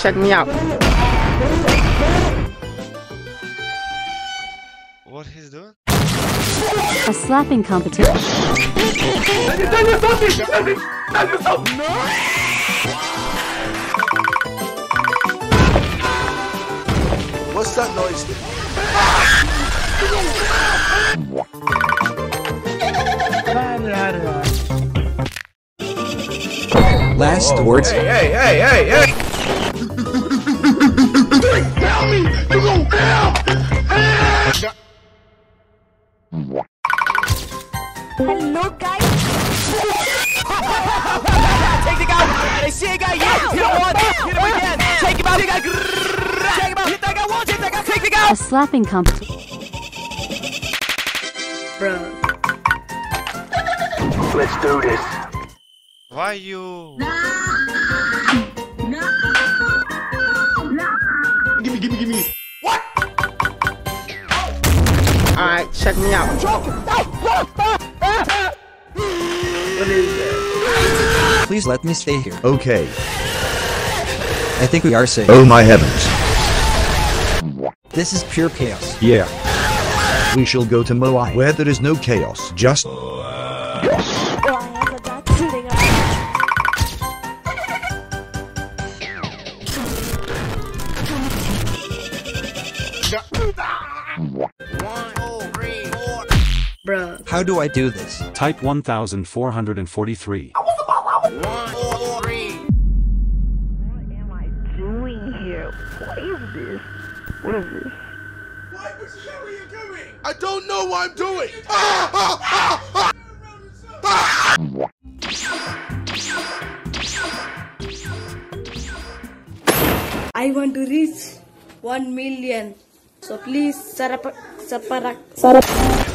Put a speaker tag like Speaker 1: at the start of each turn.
Speaker 1: check me out.
Speaker 2: What he's doing?
Speaker 3: A slapping competition.
Speaker 4: What's that noise?
Speaker 5: Last words.
Speaker 4: Hey, hey, hey, hey!
Speaker 6: Hello, guys.
Speaker 7: Take the guy, I see a guy, yeah, hit him once, hit him again, take him out, take him out, take him out, hit that guy once, hit that guy, take the guy.
Speaker 3: A slapping competition.
Speaker 4: Let's do this.
Speaker 2: Why you?
Speaker 4: Gimme, gimme, gimme.
Speaker 1: Alright, check me out.
Speaker 5: Please let me stay here.
Speaker 8: Okay.
Speaker 5: I think we are safe.
Speaker 8: Oh my heavens.
Speaker 5: This is pure chaos.
Speaker 8: Yeah. We shall go to Moai where there is no chaos. Just
Speaker 6: I have a bad feeling.
Speaker 5: How do I do this?
Speaker 9: Type 1443.
Speaker 6: What am I doing here? What is this? What is this?
Speaker 4: I don't know what I'm doing. Ah, ah, ah, ah.
Speaker 10: I want to reach 1 million. So please, sarap, saparak, sarap.